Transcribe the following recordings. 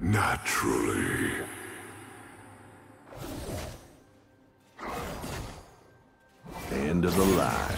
Naturally. End of the line.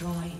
Destroyed.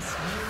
ですね。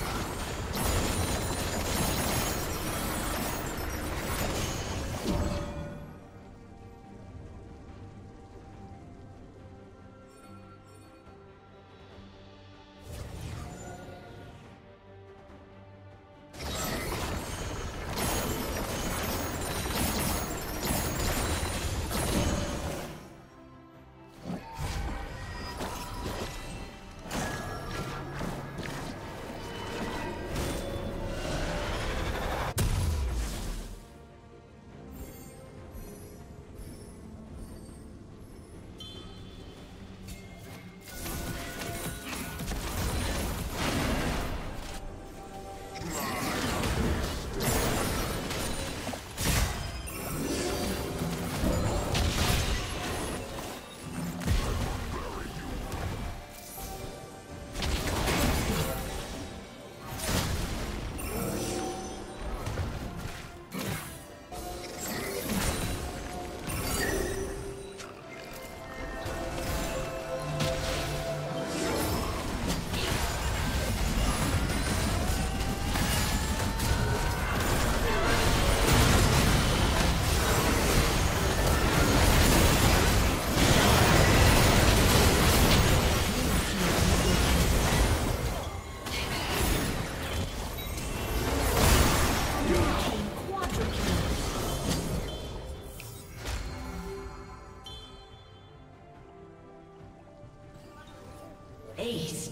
Aced.